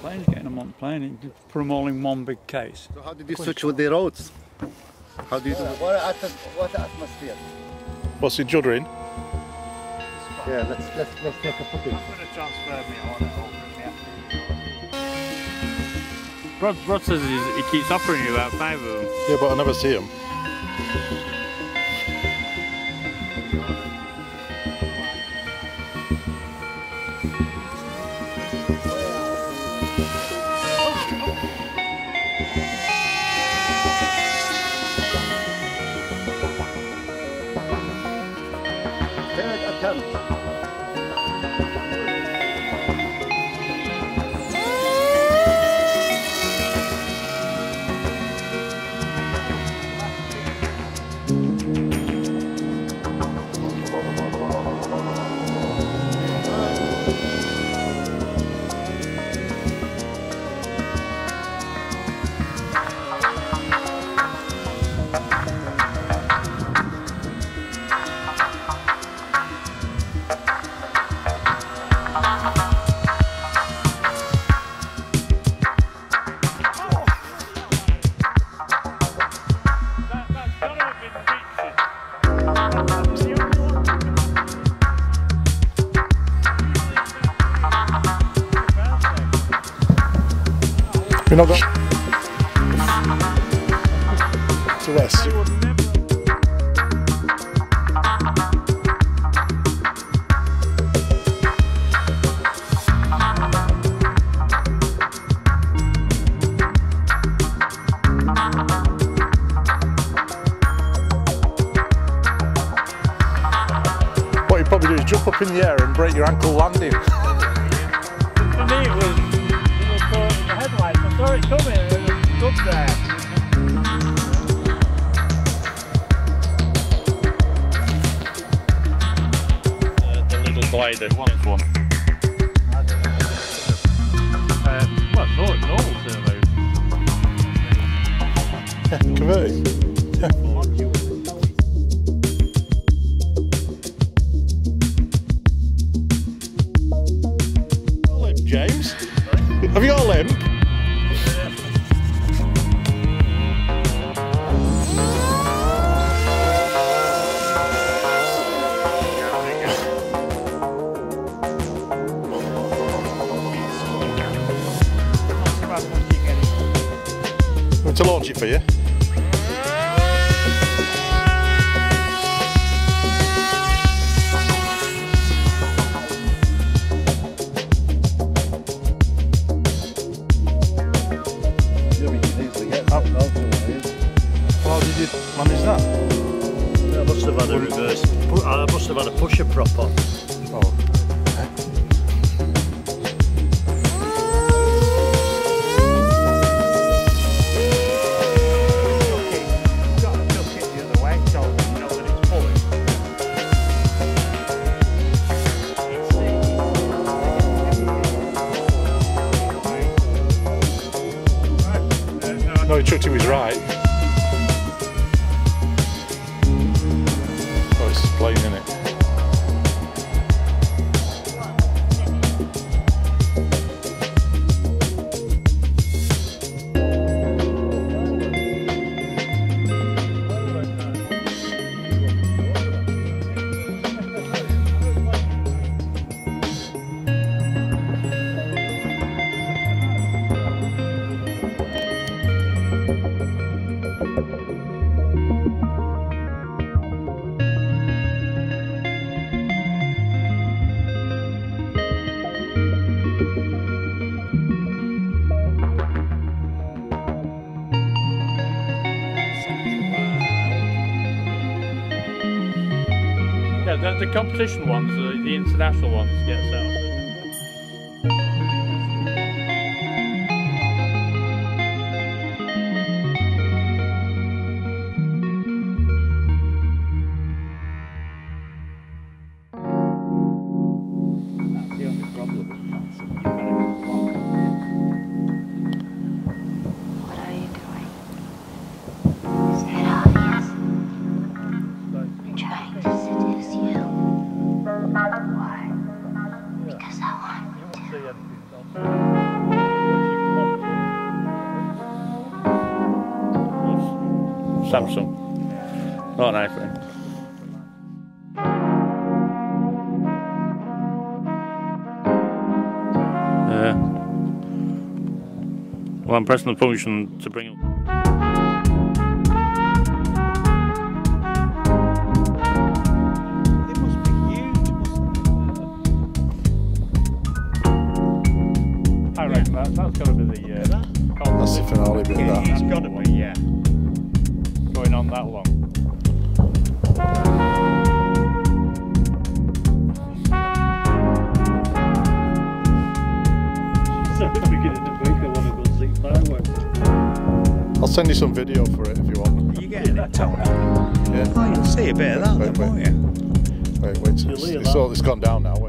planes, getting them on the plane, and you put them all in one big case. So how did you switch with the roads? How do you do it? What, at- what atmosphere? What's he juddering? Yeah, let's let's let's take a footage. going to transfer me on it over Rod, Rod says he's, he keeps offering you about five of them. Yeah, but I never see him. You're not got to rest. What you probably do is jump up in the air and break your ankle landing. For me, it was it was the headlights. I saw it coming and it was stuck. Uh, the little glider wants one. Uh, well, no, normal servo. Want to launch it for you? Yeah, we can easily get that also? How did you manage that? I must have had a reverse. I must have had a pusher prop on. Oh. You've No, chucked to right. The competition ones, the, the international ones get set up. Samsung. Not an iPhone. Yeah. Well, I'm pressing the function to bring up. It must be huge, I reckon that, that's got to be the. Uh, That's the finale bit of that. It's got to be, yeah. Going on that long. So at the beginning of the week, I want to go see fireworks. I'll send you some video for it if you want. Are you getting it, Tony? Yeah. Oh, you'll see a bit of that, Wait, then, wait. won't you? Wait, wait. It's, You'll it's, all, it's gone down now. Wait.